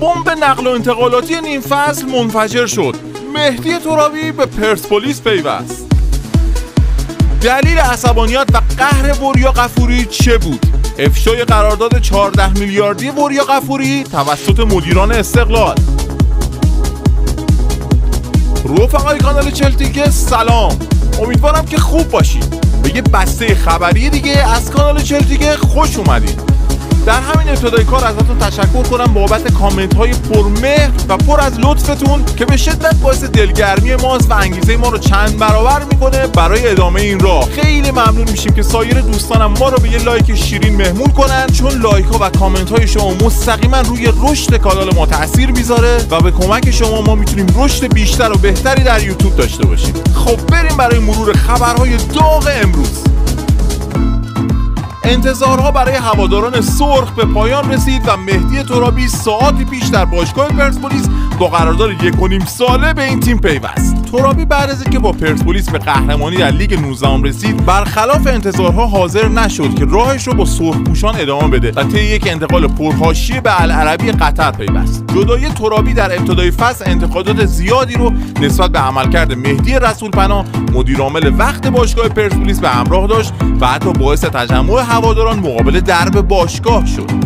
بمب نقل و انتقالاتی نیم فصل منفجر شد. مهدی ترابی به پرسپولیس پیوست. دلیل عصبانیت و قهر وریا قفوری چه بود؟ افشای قرارداد 14 میلیاردی وریا قفوری توسط مدیران استقلال. رفقای کانال چلتیکه سلام. امیدوارم که خوب باشید. به یه بسته خبری دیگه از کانال چلتیکه خوش اومدید. در همین ابتدای کار ازتون تشکر کنم بابت کامنت های پرمهر و پر از لطفتون که به شدت باعث دلگرمی ماست و انگیزه ما رو چند برابر می‌کنه برای ادامه این راه. خیلی ممنون میشیم که سایر دوستانم ما رو به یه لایک شیرین مهمون کنن چون لایک ها و کامنت های شما مستقیما روی رشد کانال ما تاثیر می‌ذاره و به کمک شما ما می‌تونیم رشد بیشتر و بهتری در یوتیوب داشته باشیم. خب بریم برای مرور خبرهای داغ امروز. انتظارها برای هواداران سرخ به پایان رسید و مهدی ترابی ساعتی پیش در باشگاه پرسپولیس با قرارداد یک و نیم ساله به این تیم پیوست. ترابی بعد از اینکه با پرسپولیس به قهرمانی در لیگ 19 رسید برخلاف انتظارها حاضر نشد که راهش رو با سرخپوشان ادامه بده و طی یک انتقال پرحاشیه به العربی قطر پیوست. جدای ترابی در ابتدای فصل انتقادات زیادی رو نسبت به عملکرد مهدی رسول پناه مدیر عامل وقت باشگاه پرسپولیس به همراه داشت و حتی باعث تجمع هواداران مقابل درب باشگاه شد.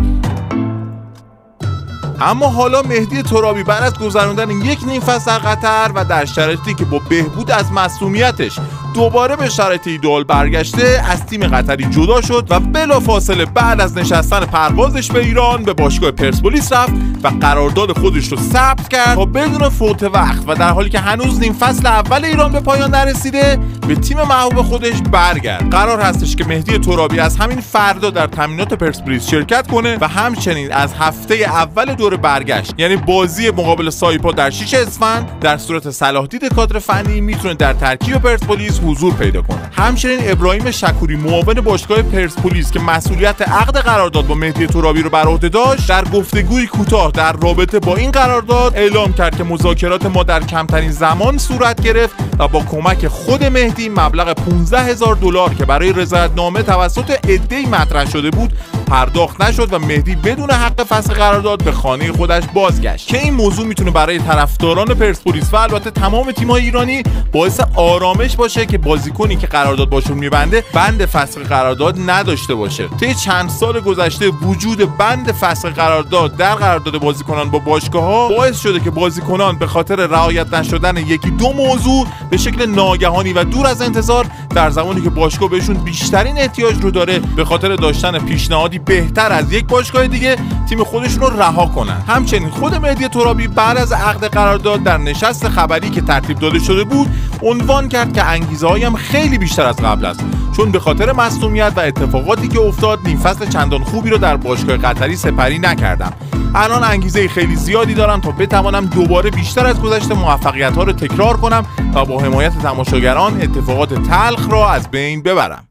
اما حالا مهدی ترابی بعد از گذراندن یک نیم فصل قطر و در شرایطی که با بهبود از مصومیتش دوباره به شرایط ایدئال برگشته از تیم قطری جدا شد و بلافاصله بعد از نشستن پروازش به ایران به باشگاه پرسپولیس رفت و قرارداد خودش رو ثبت کرد. تا بدون فوت وقت و در حالی که هنوز نیم فصل اول ایران به پایان نرسیده به تیم محبوب خودش برگرد. قرار هستش که مهدی ترابی از همین فردا در تمرینات پرسپولیس شرکت کنه و همچنین از هفته اول دور برگشت. یعنی بازی مقابل سایپا در 6 اسفند در صورت صلاح دید کادر فنی می‌تونه در ترکیب پرسپولیس حضور پیدا کنه. همچنین ابراهیم شکوری معاون باشگاه پرسپولیس که مسئولیت عقد قرارداد با مهدی ترابی رو بر عهده داشت در گفتگوی کوتاه در رابطه با این قرارداد اعلام کرد که مذاکرات ما در کمترین زمان صورت گرفت و با کمک خود مهدی مبلغ 15 هزار دلار که برای رضایتنامه توسط عده‌ای مطرح شده بود پرداخت نشد و مهدی بدون حق فسخ قرارداد به خانه خودش بازگشت. که این موضوع می‌تونه برای طرفداران پرسپولیس و البته تمام تیم‌های ایرانی باعث آرامش باشه که بازیکنی که قرارداد باشون میبنده بند فسخ قرارداد نداشته باشه. طی چند سال گذشته وجود بند فسخ قرارداد در قرارداد بازیکنان با باشگاه ها باعث شده که بازیکنان به خاطر رعایت نشدن یکی دو موضوع به شکل ناگهانی و دور از انتظار در زمانی که باشگاه بهشون بیشترین احتیاج رو داره به خاطر داشتن پیشنهادی بهتر از یک باشگاه دیگه تیم خودشون رو رها کنن. همچنین خود مهدی ترابی بعد از عقد قرارداد در نشست خبری که ترتیب داده شده بود عنوان کرد که انگیزه هایم خیلی بیشتر از قبل است. چون به خاطر مصونیت و اتفاقاتی که افتاد نیم فصل چندان خوبی رو در باشگاه قطری سپری نکردم. الان انگیزه خیلی زیادی دارم تا بتوانم دوباره بیشتر از گذشته موفقیت ها رو تکرار کنم و با حمایت تماشاگران اتفاقات تلخ را از بین ببرم.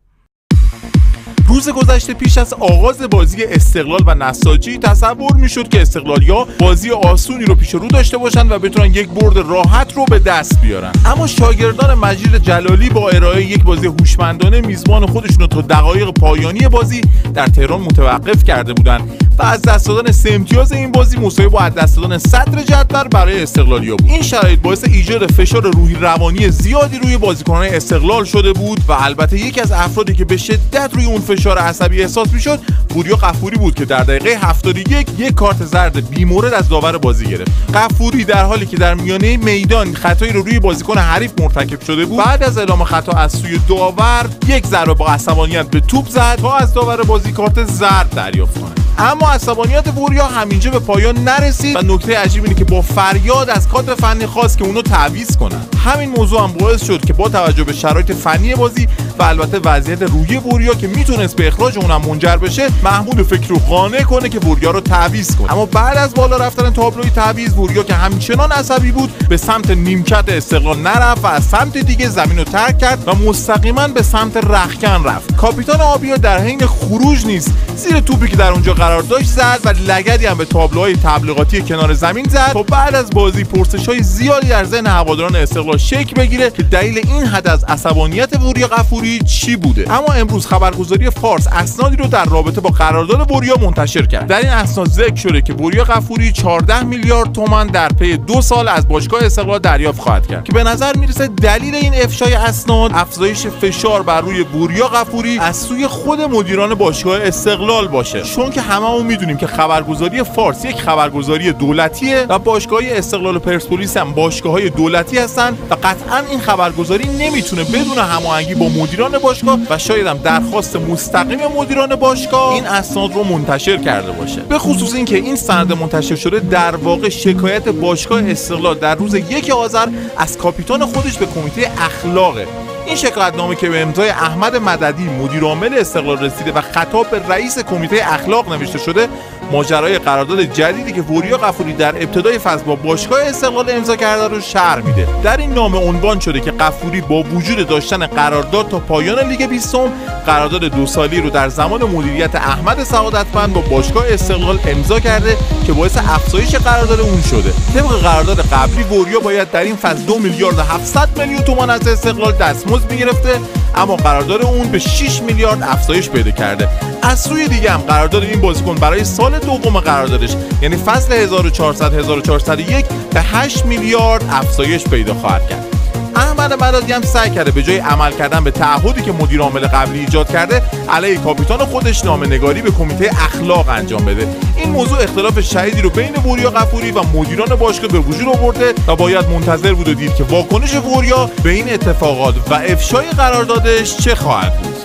روز گذشته پیش از آغاز بازی استقلال و نساجی تصور می‌شد که استقلالیا بازی آسونی رو پیش رو داشته باشند و بتونن یک برد راحت رو به دست بیارن. اما شاگردان مجید جلالی با ارائه یک بازی هوشمندانه میزبان خودشون رو تا دقایق پایانی بازی در تهران متوقف کرده بودند و از دست دادن سه امتیاز این بازی مساوی با از دست دادن صدر جدول برای استقلالیا بود. این شرایط باعث ایجاد فشار روحی روانی زیادی روی بازیکنان استقلال شده بود و البته یکی از افرادی که به شدت روی اون فشار عصبی احساس می‌شد پوریا قفوری بود که در دقیقه 71 یک کارت زرد بیمورد از داور بازی گرفت. قفوری در حالی که در میانه میدان خطایی رو روی بازیکن حریف مرتکب شده بود بعد از اعلام خطا از سوی داور یک ضربه با عصبانیت به توپ زد تا از داور بازی کارت زرد دریافت کنه اما عصبانیت وریا همینجا به پایان نرسید و نکته عجیب اینه که با فریاد از کادر فنی خواست که اونو تعویض کنن. همین موضوع هم باعث شد که با توجه به شرایط فنی بازی و البته وضعیت روحی وریا که می‌تونست به اخراج اونم منجر بشه محمود فکر رو قانع کنه که وریا رو تعویض کنه. اما بعد از بالا رفتن تابلوی تعویض وریا که همچنان عصبی بود به سمت نیمکت استقلال نرفت و از سمت دیگه زمین رو ترک کرد و مستقیما به سمت رخکن رفت. کاپیتان آبیا در حین خروج نیست. زیر توپی که در اونجا قرار داشت زد و لگدی هم به تابلوهای تبلیغاتی کنار زمین زد تا بعد از بازی پرسش های زیادی در ذهن هواداران استقلال شک بگیره که دلیل این حد از عصبانیت وریا قفوری چی بوده؟ اما امروز خبرگزاری فارس اسنادی رو در رابطه با قرارداد وریا منتشر کرد. در این اسناد ذکر شده که وریا غفوری 14 میلیارد تومان در پی دو سال از باشگاه استقلال دریافت خواهد کرد. که به نظر می‌رسه دلیل این افشای اسناد افزایش فشار بر روی بوریا غفوری از سوی خود مدیران باشگاه استقلال باشه. چون که هممون می‌دونیم که خبرگزاری فارس یک خبرگزاری دولتیه و باشگاه استقلال و پرسپولیس هم باشگاه های دولتی هستن و قطعا این خبرگزاری نمی‌تونه بدون هماهنگی با مدیران باشگاه و شاید هم درخواست مستقیم مدیران باشگاه این اسناد رو منتشر کرده باشه. به خصوص اینکه این سند منتشر شده در واقع شکایت باشگاه استقلال در روز یک آذر از کاپیتان خودش به کمیته اخلاقه. این شکایتنامه که به امضای احمد مددی مدیر عامل استقلال رسیده و خطاب به رئیس کمیته اخلاق نوشته شده ماجرای قرارداد جدیدی که وریا قفوری در ابتدای فصل با باشگاه استقلال امضا کرده رو شرح میده. در این نامه عنوان شده که قفوری با وجود داشتن قرارداد تا پایان لیگ بیستم قرارداد دو سالی رو در زمان مدیریت احمد سعادتمند با باشگاه استقلال امضا کرده که باعث افزایش قرارداد اون شده. طبق قرارداد قبلی وریا باید در این فصل دو میلیارد و 700 میلیون تومان از استقلال دستمزد می‌گرفته اما قرارداد اون به 6 میلیارد افزایش پیدا کرده. از سوی دیگه هم قرارداد این بازیکن برای سال دوم قراردادش یعنی فصل 1400 1401 به 8 میلیارد افزایش پیدا خواهد کرد. احمد مدادی هم سعی کرده به جای عمل کردن به تعهدی که مدیر عامل قبلی ایجاد کرده علیه کاپیتان خودش نامه نگاری به کمیته اخلاق انجام بده. این موضوع اختلاف شدیدی رو بین وریا غفوری و مدیران باشگاه به وجود آورده و باید منتظر بود و دید که واکنش وریا به این اتفاقات و افشای قراردادش چه خواهد بود.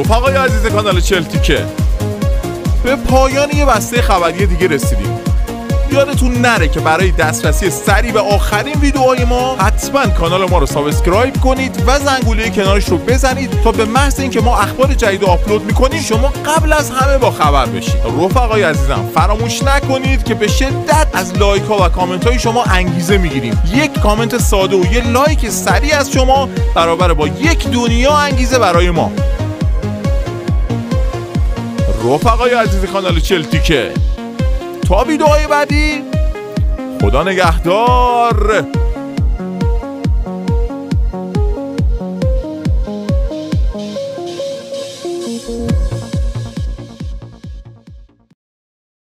رفقای عزیز کانال چلتیکه به پایان یه بسته خبری دیگه رسیدیم. یادتون نره که برای دسترسی سریع به آخرین ویدیوهای ما حتما کانال ما رو subscribe کنید و زنگوله کنارش رو بزنید تا به محض اینکه ما اخبار جدید آپلود می‌کنیم شما قبل از همه با خبر بشید. رفقای عزیزم فراموش نکنید که به شدت از لایک ها و کامنت های شما انگیزه می‌گیریم. یک کامنت ساده و یه لایک سریع از شما برابر با یک دنیا انگیزه برای ما. رفقای عزیز کانال چلتیکه. تا بعدی. خدا نگهدار.